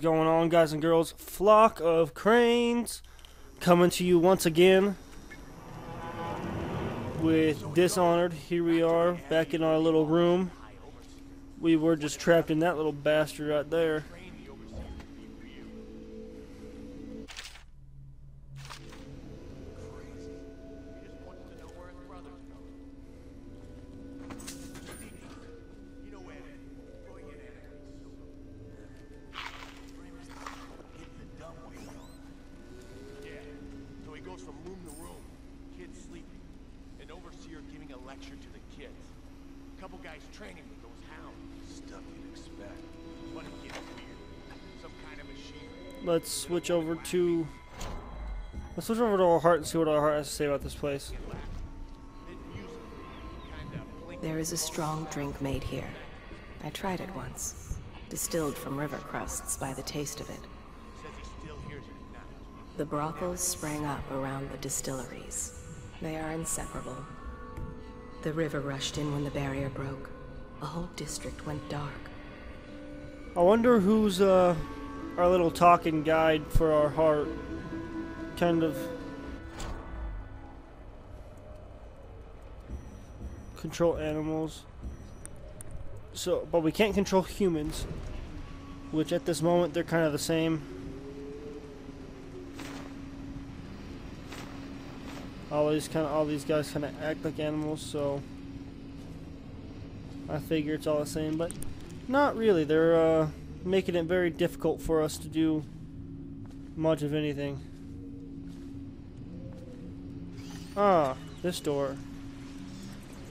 going on guys and girls? Flock of cranes coming to you once again with dishonored. Here we are back in our little room. We were just trapped in that little bastard right there training with those hounds. Stuff you'd expect. But it gets weird. Some kind of machine. let's switch over to let's switch over to our heart and see what our heart has to say about this place There is a strong drink made here. I tried it once. Distilled from river krusts by the taste of it. The brothels sprang up around the distilleries. They are inseparable. The river rushed in when the barrier broke. A whole district went dark. I wonder who's uh, our little talking guide for our heart. Kind of control animals. So, but we can't control humans, which at this moment they're kind of the same. All these kind of all these guys kind of act like animals, so I figure it's all the same, but not really. They're uh, making it very difficult for us to do much of anything. Ah, this door.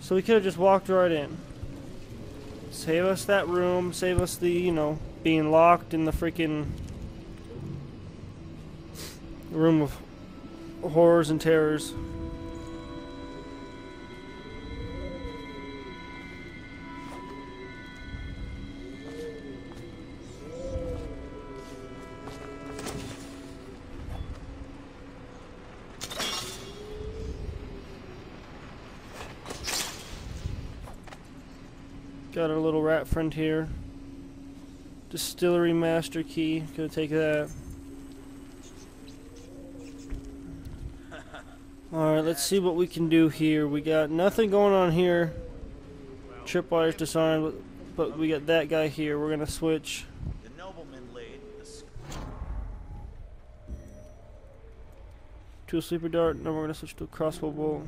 So we could have just walked right in. Save us that room, save us the, you know, being locked in the freaking room of horrors and terrors. Our little rat friend here. Distillery master key. Gonna take that. Alright, let's see what we can do here. We got nothing going on here. Tripwires disarmed, but, but we got that guy here. We're gonna switch. The nobleman laid the sc- To a sleeper dart. Now we're gonna switch to a crossbow bolt.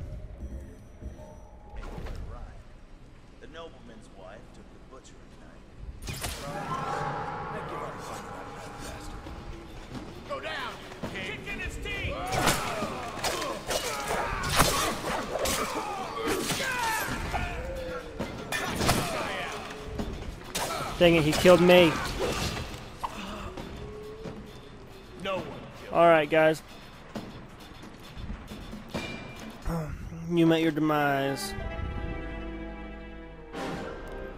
Dang it, he killed me. No. Alright, guys. You met your demise.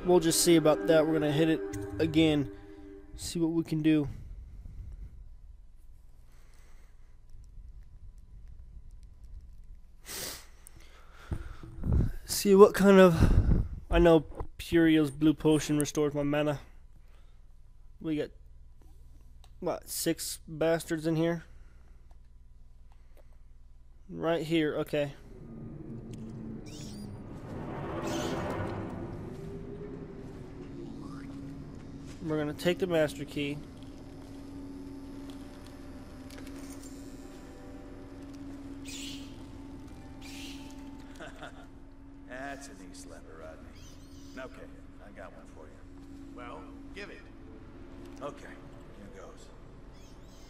We'll just see about that. We're gonna hit it again. See what we can do. See what kind of. I know Piero's blue potion restores my mana. We got what six bastards in here right here okay we're gonna take the master key That's an knee slapper, Rodney. Okay, I got one for you. Well, give it. Okay, here goes.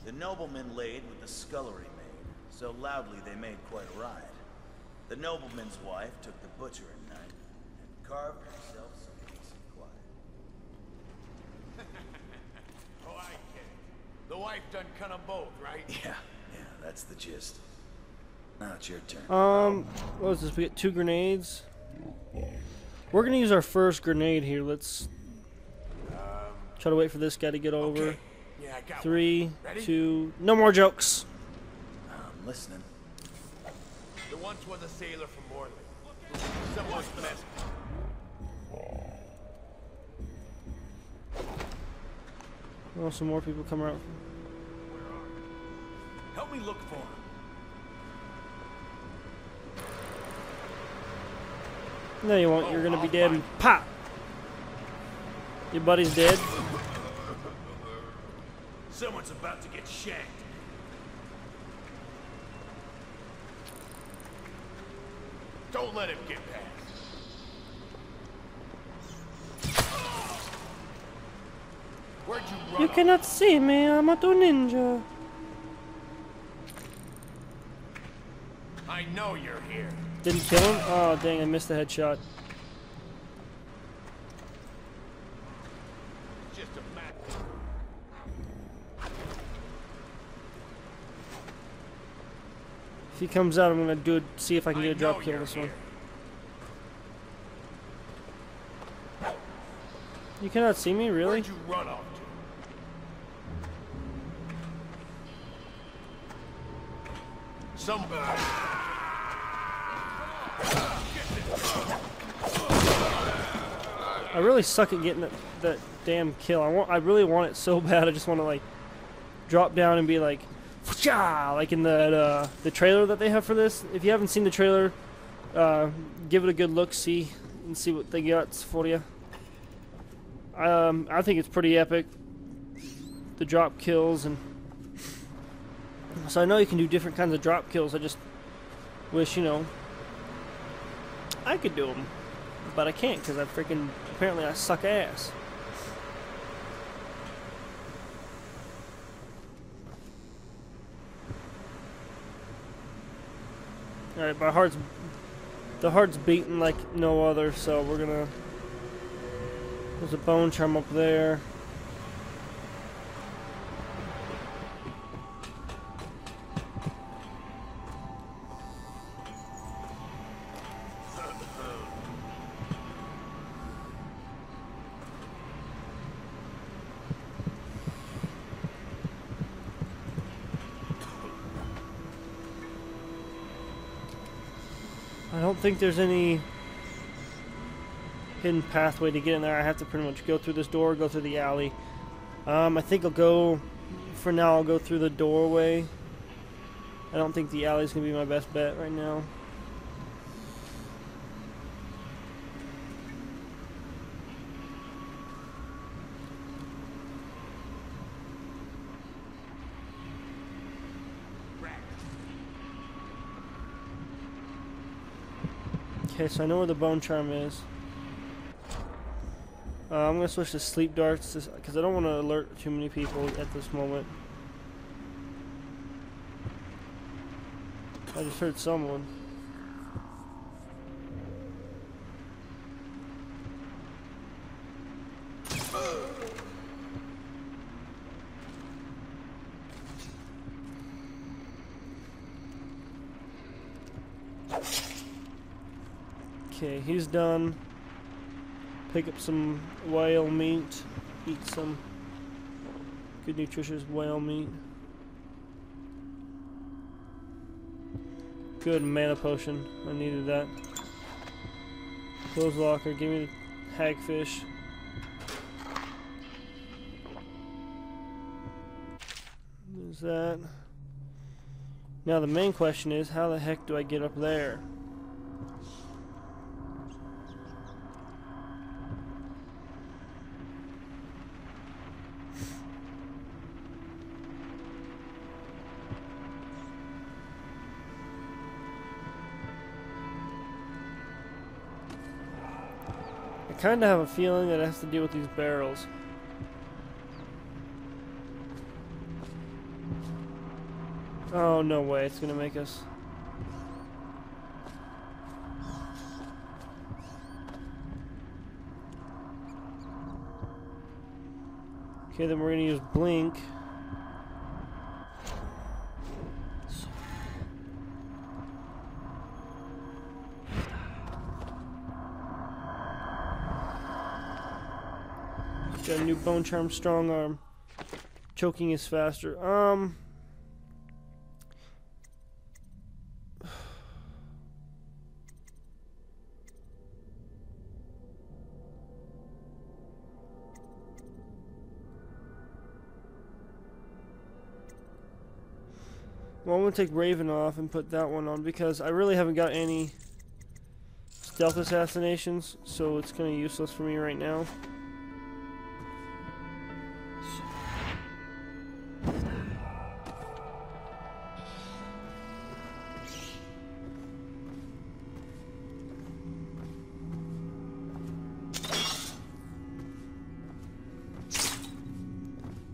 The nobleman laid with the scullery maid, so loudly they made quite a riot. The nobleman's wife took the butcher butchering knife and carved herself some peace and quiet. Oh, I get it. The wife done cut 'em both, right? Yeah, yeah, that's the gist. Now it's your turn. um what was this we get two grenades we're gonna use our first grenade here let's try to wait for this guy to get over Okay. Yeah, I got three two no more jokes I'm listening. The once was a sailor from Morley. Someone's mess. Oh, some more people come around. Help me look for him. No, you won't. You're gonna be dead and pop. Your buddy's dead. Someone's about to get shanked. Don't let him get past. Where'd you run? You off? cannot see me. I'm a two ninja. I know you're here. Didn't kill him? Oh, dang, I missed the headshot. Just a map. If he comes out, I'm gonna do it, see if I can I get a drop kill you're this one. You cannot see me, really? Where'd I really suck at getting that, damn kill. I want, I really want it so bad. I just want to like drop down and be like, "Fcha!" like in the uh, the trailer that they have for this. If you haven't seen the trailer, uh, give it a good look, see and see what they got for you. Um, I think it's pretty epic. The drop kills and so I know you can do different kinds of drop kills. I just wish you know I could do them, but I can't because I freaking apparently I suck ass. All right, my heart's the heart's beating like no other, so we're gonna. There's a bone charm up there. I don't think there's any hidden pathway to get in there. I have to pretty much go through this door, go through the alley. Um, I think I'll go, for now, I'll go through the doorway. I don't think the alley's going to be my best bet right now. Okay, so I know where the bone charm is. Uh, I'm gonna switch to sleep darts because I don't want to alert too many people at this moment. I just heard someone. Okay, he's done. Pick up some whale meat. Eat some good nutritious whale meat. Good mana potion. I needed that. Close locker. Give me the hagfish. There's that. Now the main question is, how the heck do I get up there? Kind of have a feeling that it has to do with these barrels. Oh, no way. It's going to make us... Okay, then we're going to use Blink. a new bone charm, strong arm. Choking is faster. Um. Well, I'm going to take Raven off and put that one on because I really haven't got any stealth assassinations, so it's kind of useless for me right now.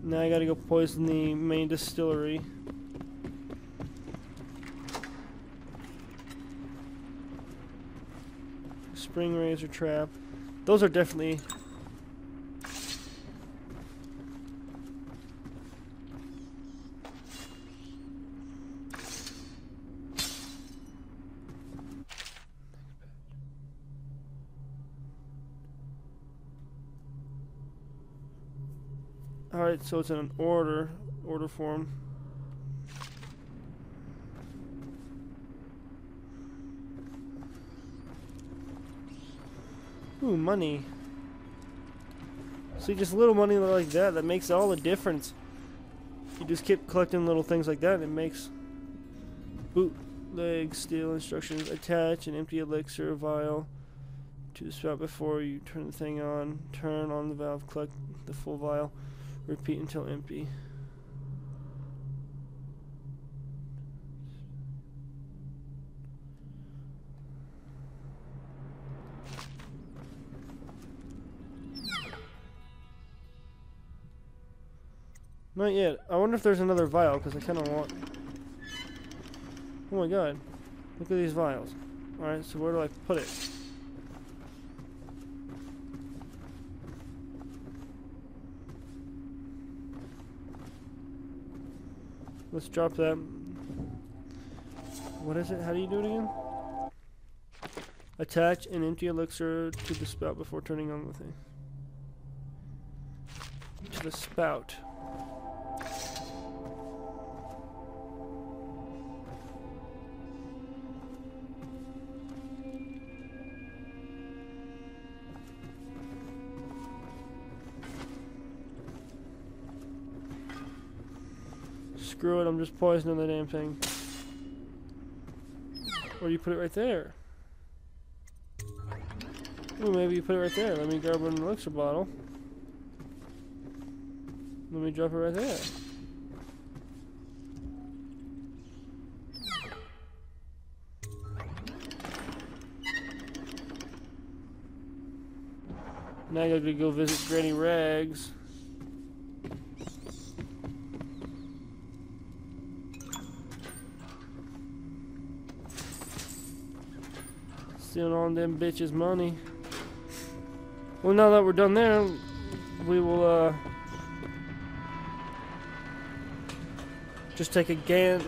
Now I gotta go poison the main distillery. Spring razor trap. Those are definitely Alright, so it's in an order, order form. Ooh, money. See, just little money like that, that makes all the difference. You just keep collecting little things like that, and it makes bootleg steel instructions. Attach an empty elixir vial to the spout before you turn the thing on. Turn on the valve, collect the full vial. Repeat until empty. Not yet. I wonder if there's another vial, because I kind of want... Oh my god. Look at these vials. Alright, so where do I put it? Let's drop that. What is it? How do you do it again? Attach an empty elixir to the spout before turning on the thing. To the spout. Screw it, I'm just poisoning the damn thing. Or do you put it right there? Ooh, maybe you put it right there. Let me grab an elixir bottle. Let me drop it right there. Now I gotta go visit Granny Rags. Stealing all them bitches' money. Well, now that we're done there, we will, uh... Just take a gant,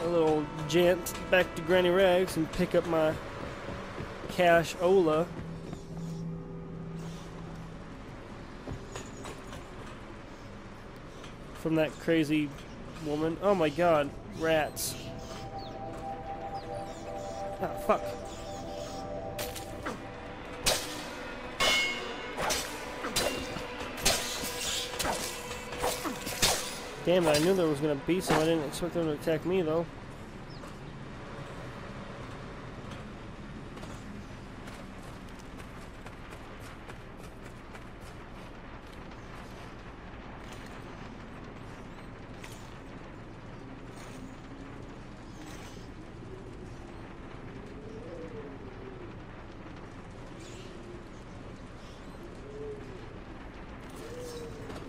a little jant back to Granny Rags and pick up my cash Ola. From that crazy woman. Oh my god, rats. Ah, fuck. Damn it, I knew there was gonna be some. I didn't expect them to attack me though.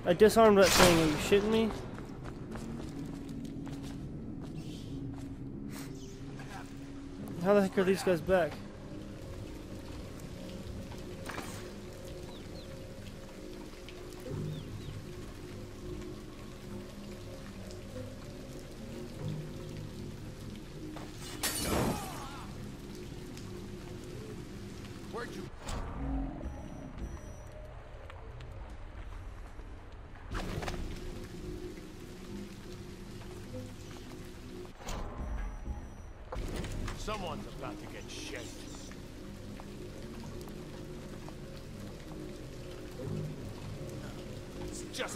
I disarmed that thing, are you shitting me? Are these guys back? Where'd you...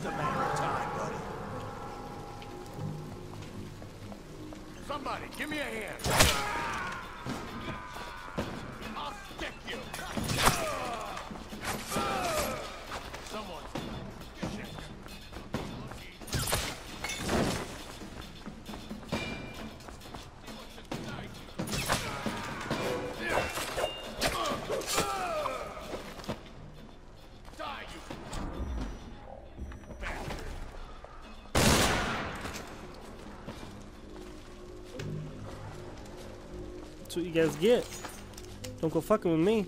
a matter of time, buddy. Somebody, give me a hand. That's what you guys get. Don't go fucking with me.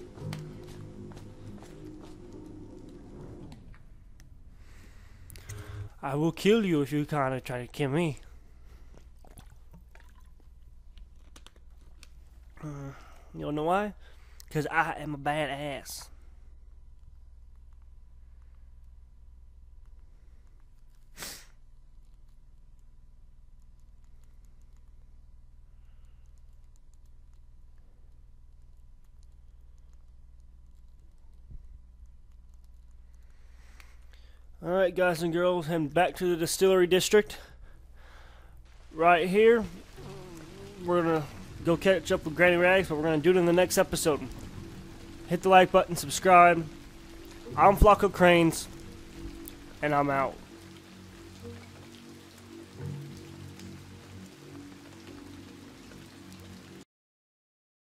I will kill you if you kind of try to kill me. Uh, you don't know why? Because I am a badass. Alright, guys and girls, heading back to the distillery district. Right here, we're gonna go catch up with Granny Rags, but we're gonna do it in the next episode. Hit the like button, subscribe. I'm Flocko Cranes, and I'm out.